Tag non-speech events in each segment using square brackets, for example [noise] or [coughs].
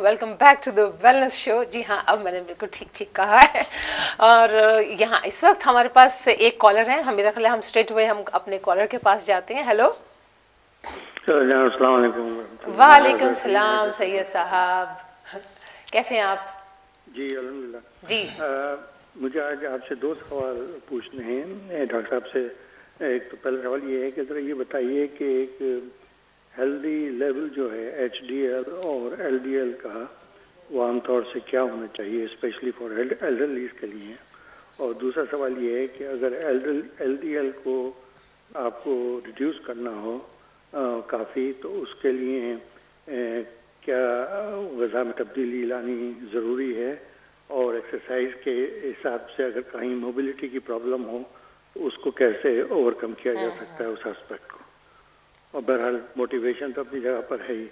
Welcome back to the wellness show जी हाँ अब मैंने बिल्कुल ठीक ठीक कहा है। और यहाँ इस वक्त हमारे पास एक कॉलर है। हम मेरा ख्याल हम स्ट्रेट हुए हम अपने कॉलर के पास जाते हैं। हेलो वालेकुम सलाम सैयद साहब। कैसे हैं आप? जी अल्हम्दुलिल्लाह। जी। आ, मुझे आज आपसे दो सवाल पूछने हैं। डॉक्टर साहब से एक तो पहला सवाल ये है कि ज़रा ये बताइए कि एक हेल्दी लेवल जो है एचडीएल और एलडीएल का वो आमतौर से क्या होना चाहिए स्पेशली फॉर एल्डरलीज के लिए? और दूसरा सवाल ये है कि अगर एल को आपको रिड्यूस करना हो काफ़ी तो उसके लिए ए, क्या गज़ा में तब्दीली लानी ज़रूरी है? और एक्सरसाइज के हिसाब से अगर कहीं मोबिलिटी की प्रॉब्लम हो तो उसको कैसे ओवरकम किया जा सकता है उस एस्पेक्ट को? और बहरहाल मोटिवेशन तो अपनी जगह पर है ही।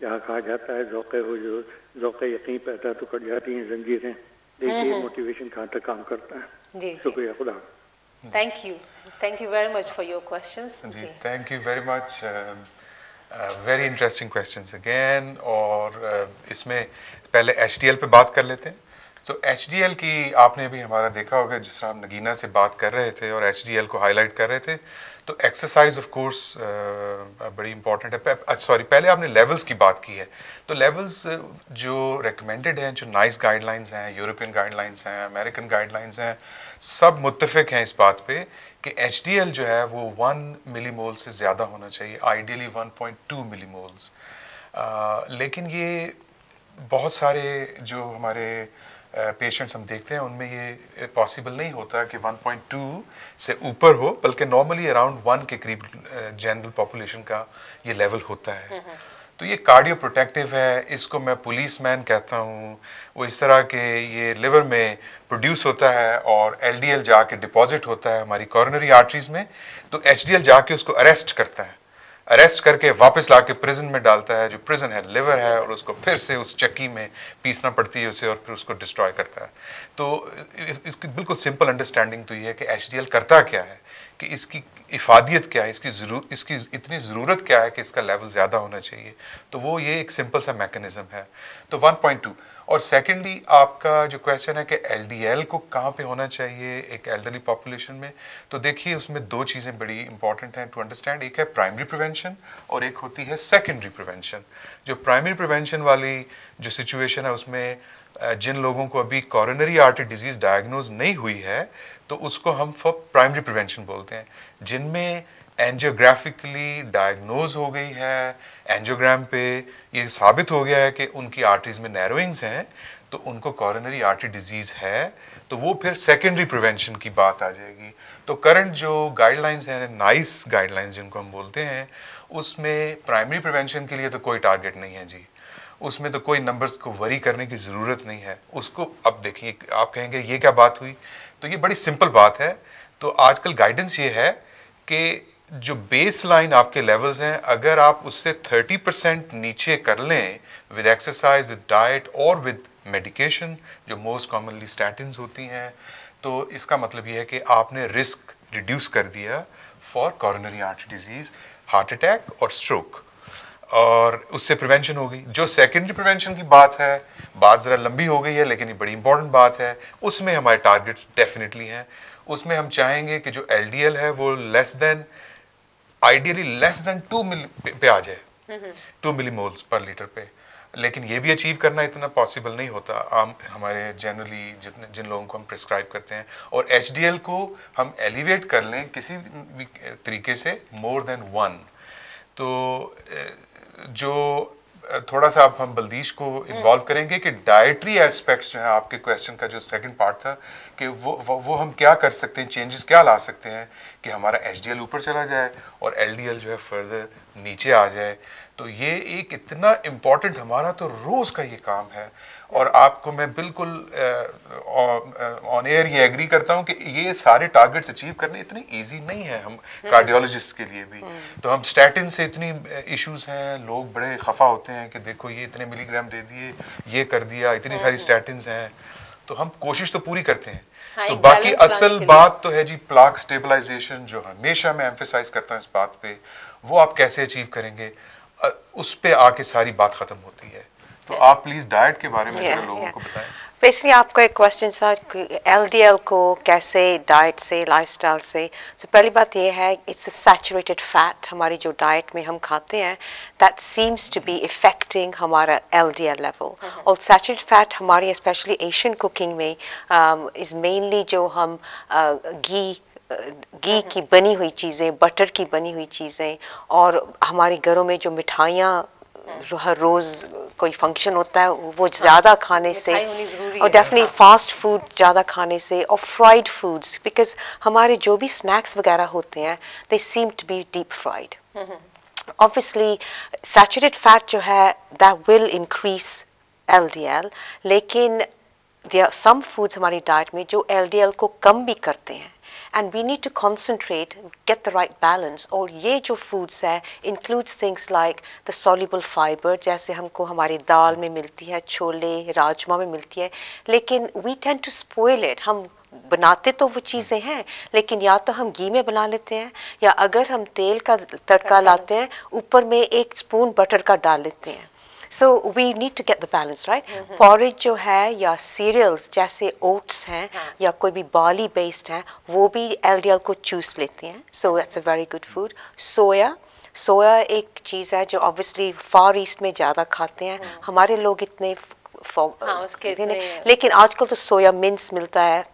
जहाँ कहा जाता है जौक़े हो जो जौक़े यकीन पैदा तो कट जाती हैं जंजीरें। देखिए मोटिवेशन कहाँ तक काम करता है। शुक्रिया खुदा। Thank you thank you very much for your questions जी thank you very much very interesting questions again और uh, इसमें पहले एच पे बात कर लेते हैं। तो एच की आपने भी हमारा देखा होगा, जिस तरह हम नगीना से बात कर रहे थे और एचडीएल को हाईलाइट कर रहे थे तो एक्सरसाइज ऑफ़ कोर्स बड़ी इंपॉर्टेंट है। सॉरी पहले आपने लेवल्स की बात की है। तो लेवल्स जो रिकमेंडेड हैं, जो नाइस गाइडलाइंस हैं यूरोपियन गाइडलाइंस हैं अमेरिकन गाइडलाइंस हैं, सब मुतफिक हैं इस बात पे कि एच जो है, वो वन मिली मोल से ज़्यादा होना चाहिए ideally one point two millimoles लेकिन ये बहुत सारे जो हमारे पेशेंट्स हम देखते हैं उनमें ये पॉसिबल नहीं होता कि 1.2 से ऊपर हो बल्कि नॉर्मली अराउंड वन के करीब जनरल पॉपुलेशन का ये लेवल होता है। तो ये कार्डियो प्रोटेक्टिव है इसको मैं पुलिस मैन कहता हूँ। वो इस तरह के ये लिवर में प्रोड्यूस होता है और एल डी एल जाके डिपॉजिट होता है हमारी कॉर्नरी आर्टरीज में तो एच डी एल जाके उसको अरेस्ट करता है। अरेस्ट करके वापस ला के प्रिजन में डालता है, जो प्रिजन है लिवर है, और उसको फिर से उस चक्की में पीसना पड़ती है उसे और फिर उसको डिस्ट्रॉय करता है। तो इसकी बिल्कुल सिंपल अंडरस्टैंडिंग तो ये है कि एचडीएल करता क्या है? कि इसकी इफादियत क्या है? इसकी ज़रूर इसकी इतनी ज़रूरत क्या है कि इसका लेवल ज़्यादा होना चाहिए? तो वो ये एक सिंपल सा मैकेनिज्म है। तो 1.2 और सेकेंडली आपका जो क्वेश्चन है कि एलडीएल को कहाँ पे होना चाहिए एक एल्डरली पॉपुलेशन में? तो देखिए, उसमें दो चीज़ें बड़ी इंपॉर्टेंट हैं टू अंडरस्टैंड एक है प्राइमरी प्रिवेंशन और एक होती है सेकेंडरी प्रिवेंशन जो प्राइमरी प्रिवेंशन वाली जो सिचुएशन है, उसमें जिन लोगों को अभी कॉरोनरी आर्टरी डिज़ीज़ डायग्नोज नहीं हुई है तो उसको हम फॉर प्राइमरी प्रिवेंशन बोलते हैं। जिनमें एंजियोग्राफिकली डायग्नोज हो गई है एंजियोग्राम पे ये साबित हो गया है कि उनकी आर्टरीज में नैरोइंग्स हैं तो उनको कॉरोनरी आर्टरी डिज़ीज़ है तो वो फिर सेकेंडरी प्रिवेंशन की बात आ जाएगी। तो करंट जो गाइडलाइंस हैं नाइस गाइडलाइंस जिनको हम बोलते हैं, उसमें प्राइमरी प्रिवेंशन के लिए तो कोई टारगेट नहीं है जी। उसमें तो कोई नंबर्स को वरी करने की ज़रूरत नहीं है। उसको, अब देखिए, आप कहेंगे, ये क्या बात हुई? तो ये बड़ी सिंपल बात है। तो आजकल गाइडेंस ये है कि जो बेस लाइन आपके लेवल्स हैं, अगर आप उससे 30 परसेंट नीचे कर लें विद एक्सरसाइज विद डाइट और विद मेडिकेशन जो मोस्ट कॉमनली स्टैटिन होती हैं तो इसका मतलब ये है कि आपने रिस्क रिड्यूस कर दिया for coronary artery disease heart attack और स्ट्रोक और उससे प्रिवेंशन हो गई। जो सेकेंडरी प्रिवेंशन की बात है बात ज़रा लंबी हो गई है लेकिन ये बड़ी इंपॉर्टेंट बात है। उसमें हमारे टारगेट्स डेफिनेटली हैं। उसमें हम चाहेंगे कि जो एलडीएल है वो less than ideally less than two milli पे आ जाए। टू मिली मोल्स पर लीटर पे। लेकिन ये भी अचीव करना इतना पॉसिबल नहीं होता। आम हमारे जनरली जितने जिन लोगों को हम प्रिस्क्राइब करते हैं और एचडीएल को हम एलिवेट कर लें किसी भी तरीके से मोर देन वन तो जो थोड़ा सा आप हम बल्दीश को इन्वॉल्व करेंगे कि डाइटरी एस्पेक्ट्स जो है, आपके क्वेश्चन का जो सेकंड पार्ट था कि वो वो, वो हम क्या कर सकते हैं चेंजेस क्या ला सकते हैं कि हमारा एचडीएल ऊपर चला जाए और एलडीएल जो है फर्दर नीचे आ जाए तो ये एक इतना इंपॉर्टेंट हमारा तो रोज़ का ये काम है और आपको मैं बिल्कुल ऑन एयर ये एग्री करता हूँ कि ये सारे टारगेट्स अचीव करने इतने इजी नहीं है हम कार्डियोलॉजिस्ट हम्म। के लिए भी हम्म। तो हम स्टैटिन से इतनी इश्यूज़ हैं लोग बड़े खफा होते हैं कि देखो ये इतने मिलीग्राम दे दिए ये कर दिया इतनी हम्म, सारी स्टैटिन हैं तो हम कोशिश तो पूरी करते हैं। हाँ, तो बाकी असल बात तो है जी प्लाक स्टेबलाइजेशन जो हमेशा मैं एम्फेसाइज करता हूँ इस बात पे वो आप कैसे अचीव करेंगे उस पर आके सारी बात ख़त्म होती है। तो आप प्लीज़ डाइट के बारे में Yeah, लोगों yeah. को बताएँ। बेसिकली आपका एक क्वेश्चन था एल डी एल को कैसे डाइट से लाइफस्टाइल से? तो पहली बात ये है इट्स अ सैचुरेटेड फैट हमारी जो डाइट में हम खाते हैं that seems to be affecting हमारा एल डी एल लेवल और सैचुरेटेड फैट हमारी स्पेशली एशियन कुकिंग में इज़ मेनली जो हम घी घी की बनी हुई चीज़ें बटर की बनी हुई चीज़ें और हमारे घरों में जो मिठाइयाँ हर रोज़ कोई फ़ंक्शन होता है वो ज़्यादा खाने से और है, डेफिनेटली हाँ। फास्ट फ़ूड ज़्यादा खाने से और फ्राइड फूड्स बिकॉज़ हमारे जो भी स्नैक्स वगैरह होते हैं they seem to be deep fried obviously saturate fat जो है दैट विल इंक्रीज एलडीएल लेकिन सम फूड्स हमारी डाइट में जो एल को कम भी करते हैं। And we need to concentrate get the right balance और ये जो फूड्स है includes things like the soluble fibre जैसे हमको हमारी दाल में मिलती है छोले राजमा में मिलती है। लेकिन we tend to spoil it हम बनाते तो वो चीज़ें हैं लेकिन या तो हम घी में बना लेते हैं या अगर हम तेल का तड़का लाते हैं ऊपर में एक स्पून बटर का डाल लेते हैं। So we need to get the balance right porridge जो है या सीरियल्स जैसे ओट्स हैं हाँ. या कोई भी बाली बेस्ड हैं वो भी LDL को चूस लेते हैं। So that's a very good food soya soya एक चीज़ है जो ऑब्वियसली फार ईस्ट में ज़्यादा खाते हैं। हाँ. हमारे लोग इतने हाँ, उसके इतने- लेकिन आजकल तो सोया मिन्स मिलता है।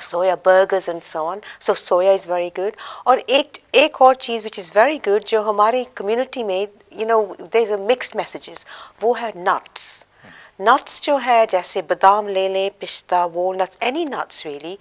Soya burgers and so on. So soya is very good. और एक एक और चीज़ विच इज़ वेरी गुड जो हमारी community में you know there's a mixed messages वो है nuts nuts जो है जैसे बादाम ले लें पिस्ता walnuts any nuts really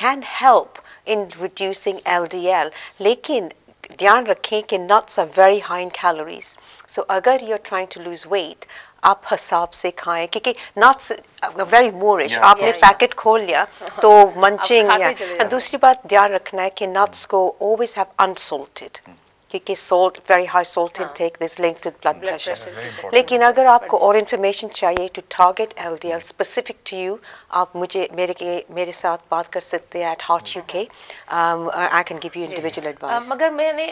can help in reducing LDL लेकिन ध्यान रखें कि nuts are very high in calories so अगर you're trying to lose weight आप हिसाब से खाएं क्योंकि nuts are very moorish Yeah. आपने Yeah, yeah. पैकेट खोल लिया [laughs] तो मंचिंग खाते या चले और जाओ। दूसरी बात ध्यान रखना है कि नट्स को always have unsalted क्योंकि salt very high salt intake this linked with blood Blood pressure pressure Very important. लेकिन अगर आपको और information चाहिए to target LDL specific to you आप मुझे मेरे के मेरे साथ बात कर सकते हैं Heart UK um, I can give you individual a, advice. मगर मैंने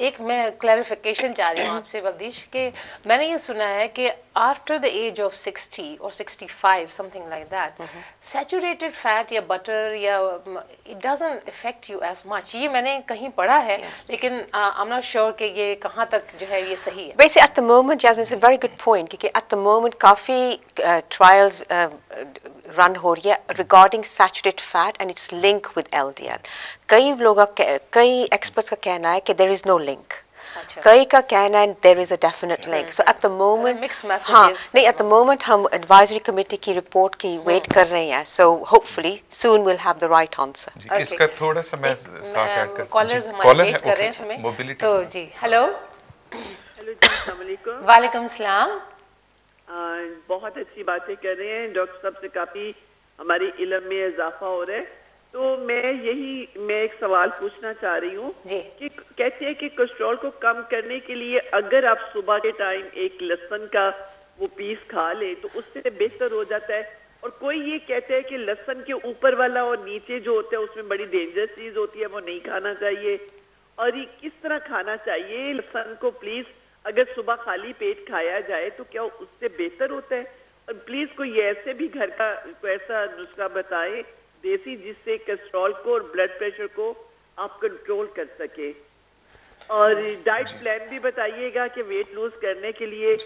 एक मैं क्लैरिफिकेशन चाह रही हूँ [coughs] आपसे बल्दिश कि मैंने ये सुना है कि आफ्टर द एज ऑफ़ 60 और 65 something like that saturated fat या बटर या it doesn't affect you as much ये मैंने कहीं पढ़ा है yeah. लेकिन आई एम नॉट श्योर कि ये कहाँ तक जो है ये सही है। वैसे at Jasmine, it's a very good point. क्योंकि at the moment, काफ़ी uh, रन हो रही है regarding saturate fat and its link with L D L कई लोग कई एक्सपर्ट्स का कहना है कि देर इज़ नो लिंक कई का कहना है there is a definite link so at the moment हाँ नहीं एट द मोमेंट हम एडवाइजरी कमेटी की रिपोर्ट की hmm. वेट कर रहे हैं so hopefully soon will have the right answer इसका थोड़ा सा मैं साथ ऐड कर कॉलर वेट कर रहे हैं इसमें। तो जी हेलो वालेकुम सलाम बहुत अच्छी बातें कर रहे हैं। डॉक्टर साहब से काफ़ी हमारी इलम में इजाफा हो रहा है। तो मैं यही मैं एक सवाल पूछना चाह रही हूँ। कि कहते हैं कि कोलेस्ट्रॉल को कम करने के लिए अगर आप सुबह के टाइम एक लहसन का वो पीस खा ले तो उससे बेहतर हो जाता है। और कोई ये कहते हैं कि लहसन के ऊपर वाला और नीचे जो होता है उसमें बड़ी डेंजरस चीज़ होती है वो नहीं खाना चाहिए। और ये किस तरह खाना चाहिए? लहसुन को प्लीज़ अगर सुबह खाली पेट खाया जाए तो क्या उससे बेहतर होता है? और प्लीज़ कोई ऐसे भी घर का ऐसा नुस्खा बताए देसी जिससे कोलेस्ट्रॉल को और ब्लड प्रेशर को आप कंट्रोल कर सके। और डाइट प्लान भी बताइएगा कि वेट लूज करने के लिए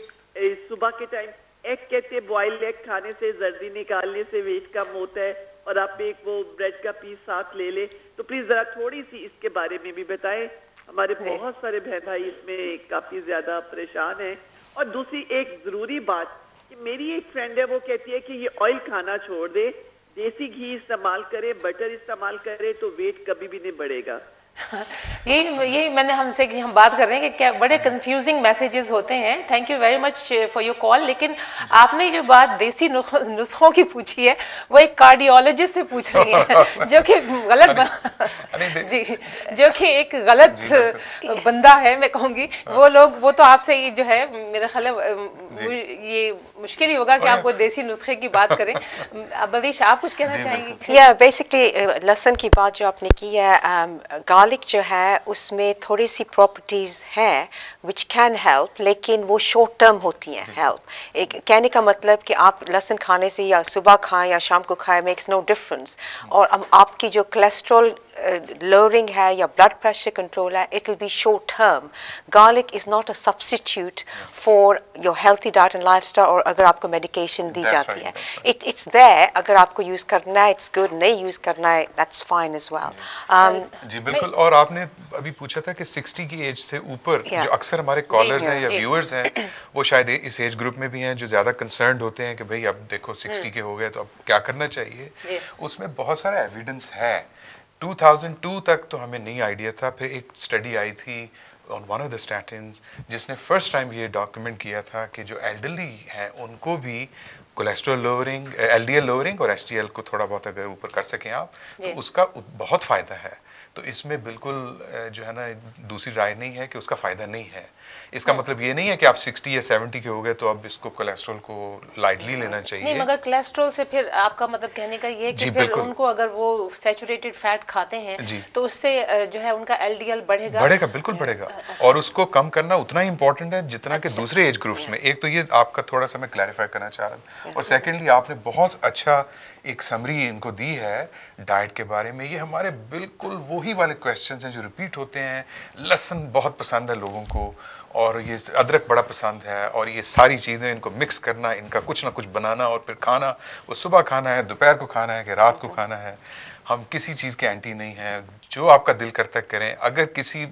सुबह के टाइम एग कहते हैं बॉइल्ड एग खाने से जर्दी निकालने से वेट कम होता है और आप एक वो ब्रेड का पीस साथ ले ले। तो प्लीज़ जरा थोड़ी सी इसके बारे में भी बताएँ। हमारे बहुत सारे बहन भाई इसमें काफ़ी ज़्यादा परेशान हैं। और दूसरी एक ज़रूरी बात कि मेरी एक फ्रेंड है वो कहती है कि ये ऑयल खाना छोड़ दे देसी घी इस्तेमाल करे बटर इस्तेमाल करे तो वेट कभी भी नहीं बढ़ेगा। [laughs] यही यही मैंने हमसे कि हम बात कर रहे हैं कि क्या बड़े कंफ्यूजिंग मैसेजेस होते हैं। Thank you very much for your call लेकिन आपने जो बात देसी नुस्खों की पूछी है वो एक कार्डियोलॉजिस्ट से पूछ रही है [laughs] जो कि गलत जी जो कि एक गलत बंदा है मैं कहूँगी। वो लोग वो तो आपसे जो है मेरा ख्याल है ये मुश्किल ही होगा कि आप कोई देसी नुस्खे की बात करें। [laughs] अब बदीश आप कुछ कहना चाहेंगे? या बेसिकली लहसुन की बात जो आपने की है गार्लिक जो है उसमें थोड़ी सी प्रॉपर्टीज़ हैं विच कैन हेल्प लेकिन वो शॉर्ट टर्म होती हैं हेल्प एक कहने का मतलब कि आप लहसुन खाने से या सुबह खाएँ या शाम को खाएँ मेक्स नो डिफरेंस और अब आपकी जो कोलेस्ट्रॉल lowering है या blood pressure control है it will be short term garlic is not a substitute for your healthy diet and lifestyle और अगर आपको medication दी That's जाती right, है right. it it's there अगर आपको use करना है it's good नहीं use करना है that's fine as well um, जी बिल्कुल और आपने अभी पूछा था कि 60 की एज से ऊपर Yeah. जो अक्सर हमारे कॉलर्स हैं या। व्यूअर्स हैं वो शायद इस एज ग्रुप में भी हैं जो ज़्यादा कंसर्न होते हैं कि भाई अब देखो 60 के हो गए तो अब क्या करना जी। चाहिए उसमें बहुत सारा एविडेंस है 2002 तक तो हमें नहीं आइडिया था। फिर एक स्टडी आई थी on one of the statins जिसने फ़र्स्ट टाइम ये डॉक्यूमेंट किया था कि जो एल्डरली हैं उनको भी कोलेस्ट्रॉल लोअरिंग एलडीएल लोअरिंग और एचडीएल को थोड़ा बहुत अगर ऊपर कर सकें आप तो उसका बहुत फ़ायदा है। तो इसमें बिल्कुल जो है ना दूसरी राय नहीं है कि उसका फ़ायदा नहीं है। इसका मतलब ये नहीं है कि आप 60 या 70 के हो गए तो अब इसको कोलेस्ट्रॉल को लाइटली लेना चाहिए। नहीं मगर कोलेस्ट्रॉल से फिर आपका मतलब कहने का ये है कि फिर उनको अगर वो सैचुरेटेड फैट खाते हैं तो उससे जो है उनका एलडीएल बढ़ेगा। बढ़ेगा बिल्कुल बढ़ेगा। और उसको कम करना उतना ही इंपॉर्टेंट है जितना कि दूसरे एज ग्रुप्स में। एक तो ये आपका थोड़ा सा मैं क्लैरिफाई करना चाह रहा था और सेकेंडली आपने बहुत अच्छा एक समरी इनको दी है डाइट के बारे में। ये हमारे बिल्कुल वही वाले क्वेश्चन हैं जो रिपीट होते हैं। लहसुन बहुत पसंद है लोगों को। और ये अदरक बड़ा पसंद है और ये सारी चीज़ें इनको मिक्स करना इनका कुछ ना कुछ बनाना और फिर खाना। वो सुबह खाना है दोपहर को खाना है कि रात को खाना है। हम किसी चीज़ के एंटी नहीं हैं। जो आपका दिल करता करें। अगर किसी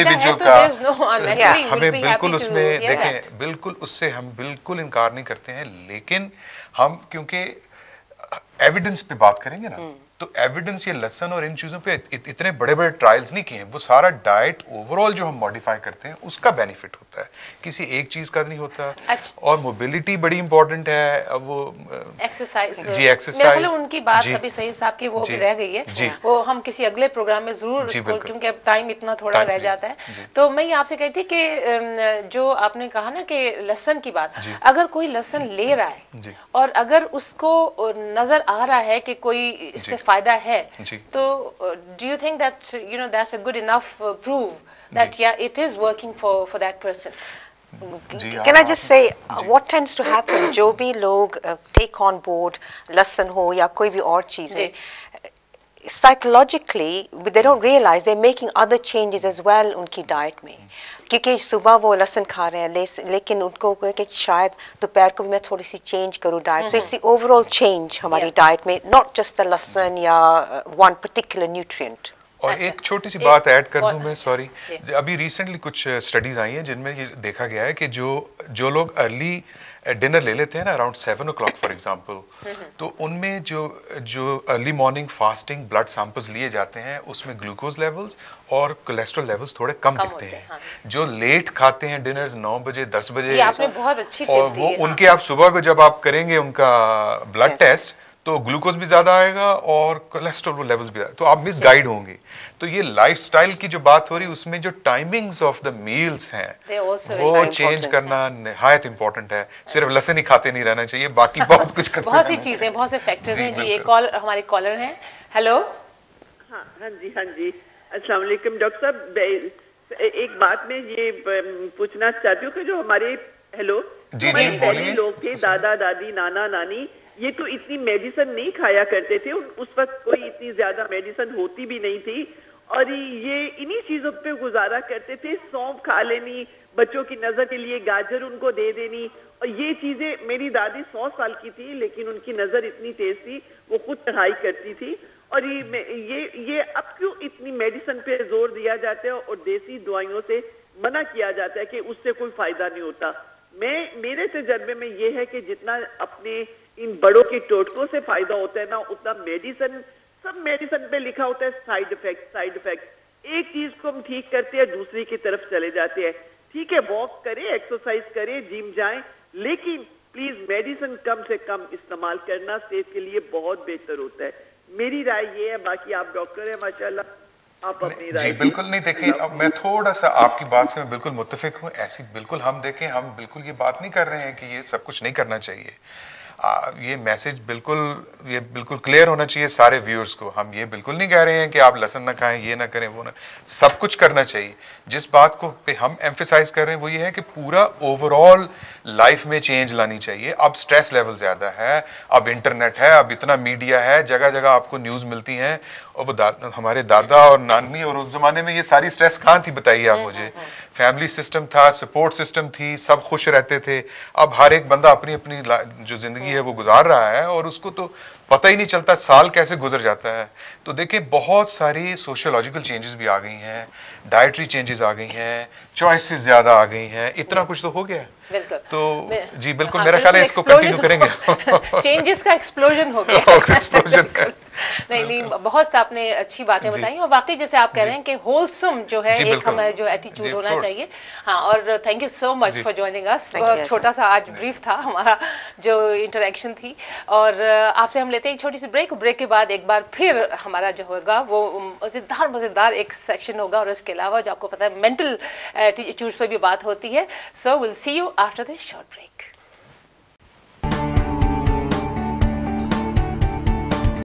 इंडिविजुअल तो का- no we'll हमें बिल्कुल उसमें देखें बिल्कुल उससे हम बिल्कुल इनकार नहीं करते हैं। लेकिन हम क्योंकि एविडेंस पे बात करेंगे ना तो एविडेंस ये लसन और इन चीज़ों पे इत, इतने बड़े बड़े ट्रायल्स नहीं किए हैं। वो सारा डाइट ओवरऑल जो हम मॉडिफाई करते हैं उसका बेनिफिट होता है। किसी एक चीज़ का नहीं होता। अच्छा। और मोबिलिटी बड़ी इंपॉर्टेंट है। अब वो एक्सरसाइज जी, है उनकी बात। अभी सही साहब की वो। रह गई है। जी। वो हम किसी अगले प्रोग्राम में ज़रूर क्योंकि अब टाइम इतना थोड़ा रह जाता है। तो मैं ये आपसे कहती थी कि जो आपने कहा ना कि लहसन की बात अगर कोई लहसन ले रहा है और अगर उसको नज़र आ रहा है कि कोई इससे। फ़ायदा है। तो do you think that you know that's a good enough prove that या it is working for for that person can I I say just say to happen what tends to happen? जो भी लोग take on board लसन हो या कोई भी और चीज़ें जी। psychologically they don't realize they're making other changes as well उनकी डाइट में क्योंकि सुबह वो लहसुन खा रहे हैं ले, लेकिन उनको कि शायद दोपहर को भी मैं थोड़ी सी चेंज करूँ diet so it's the overall change हमारी Yeah. डाइट में नॉट जस्ट द लहसुन या वन पर्टिकुलर न्यूट्रिएंट और अच्छा, एक छोटी सी एक बात ऐड कर दूँ मैं सॉरी। अभी रिसेंटली कुछ स्टडीज़ आई हैं जिनमें ये देखा गया है कि जो जो लोग अर्ली डिनर ले लेते हैं ना around seven o'clock for example तो उनमें जो जो early morning fasting blood samples लिए जाते हैं उसमें ग्लूकोज लेवल्स और कोलेस्ट्रॉल लेवल्स थोड़े कम कम दिखते हैं, हैं। जो लेट खाते हैं डिनर्स नौ बजे दस बजे आपने बहुत अच्छी और वो है। उनके आप सुबह को जब आप करेंगे उनका ब्लड. टेस्ट तो ग्लूकोज भी ज़्यादा आएगा और कोलेस्ट्रॉल लेवल्स भी तो आप मिस गाइड होंगे। तो ये लाइफस्टाइल की जो बात हो रही है उसमें जो टाइमिंग्स ऑफ़ द मील्स हैं वो चेंज करना निहायत इंपॉर्टेंट है। सिर्फ़ लहसुन ही खाते नहीं रहना चाहिए बाकी [laughs] बहुत कुछ करते बहुत सी चीज़ें बहुत से फैक्टर्स हैं जी। एक कॉल हमारे कॉलर हैं। हेलो हाँ हाँ जी हाँ जी। अस्सलाम वालेकुम डॉक्टर साहब एक बात मैं ये पूछना चाहती हूँ कि जो हमारे हेलो जी, जी। लोग थे दादा दादी नाना नानी ये तो इतनी मेडिसिन नहीं खाया करते थे उस वक्त कोई इतनी ज़्यादा मेडिसिन होती भी नहीं थी। और ये इन्हीं चीज़ों पे गुजारा करते थे, सौंफ खा लेनी, बच्चों की नज़र के लिए गाजर उनको दे देनी। और ये चीज़ें मेरी दादी सौ साल की थी, लेकिन उनकी नज़र इतनी तेज थी, वो खुद पढ़ाई करती थी। और ये ये ये अब क्यों इतनी मेडिसिन पे ज़ोर दिया जाता है और देसी दवाइयों से मना किया जाता है कि उससे कोई फ़ायदा नहीं होता? मैं मेरे तजर्बे में ये है कि जितना अपने इन बड़ों की टोटकों से फ़ायदा होता है ना उतना मेडिसिन सब मेडिसिन पे लिखा होता है साइड इफ़ेक्ट साइड इफ़ेक्ट एक चीज़ को हम ठीक करते हैं दूसरी की तरफ़ चले जाते हैं। ठीक है वॉक करें एक्सरसाइज करें जिम जाएँ लेकिन प्लीज़ मेडिसिन कम से कम इस्तेमाल करना सेहत के लिए बहुत बेहतर होता है। मेरी राय ये है बाकी आप डॉक्टर हैं माशाल्लाह आप अपनी जी बिल्कुल नहीं देखिए अब मैं थोड़ा सा आपकी बात से मैं बिल्कुल मुतफिक हूँ। ऐसी बिल्कुल हम देखें हम बिल्कुल ये बात नहीं कर रहे हैं कि ये सब कुछ नहीं करना चाहिए। आ, ये मैसेज बिल्कुल ये बिल्कुल क्लियर होना चाहिए सारे व्यूअर्स को। हम ये बिल्कुल नहीं कह रहे हैं कि आप लहसन ना खाएँ ये ना करें वो ना। सब कुछ करना चाहिए। जिस बात को पे हम एम्फिसाइज कर रहे हैं वो ये है कि पूरा ओवरऑल लाइफ में चेंज लानी चाहिए। अब स्ट्रेस लेवल ज़्यादा है अब इंटरनेट है अब इतना मीडिया है जगह जगह आपको न्यूज़ मिलती हैं। और वो दा, हमारे दादा और नानी और उस ज़माने में ये सारी स्ट्रेस कहाँ थी बताइए आप मुझे? फैमिली सिस्टम था सपोर्ट सिस्टम थी सब खुश रहते थे। अब हर एक बंदा अपनी अपनी जो ज़िंदगी है वो गुजार रहा है और उसको तो पता ही नहीं चलता साल कैसे गुजर जाता है। तो देखिए बहुत सारी सोशोलॉजिकल चेंजेस भी आ गई हैं डाइटरी चेंजेस आ गई हैं चॉइसेस ज़्यादा आ गई हैं इतना कुछ तो हो गया। है तो जी बिल्कुल हाँ, मेरा ख्याल है इसको कंटिन्यू करेंगे। [laughs] चेंजेस का एक्सप्लोजन हो गया। [laughs] एक्सप्लोजन [laughs] नहीं नहीं बहुत सा आपने अच्छी बातें। बताई और वाकई जैसे आप कह रहे हैं कि होलसम जो है एक। हमारा जो एटीट्यूड होना चाहिए। हाँ और thank you so much for joining us छोटा सा आज ब्रीफ था हमारा जो इंटरेक्शन थी। और आपसे हम लेते हैं एक छोटी सी ब्रेक ब्रेक के बाद एक बार फिर हमारा जो होगा वो मज़ेदार मज़ेदार एक सेक्शन होगा। और इसके अलावा जो आपको पता है मेंटल एटीट्यूड्स पर भी बात होती है। So will see you after this short break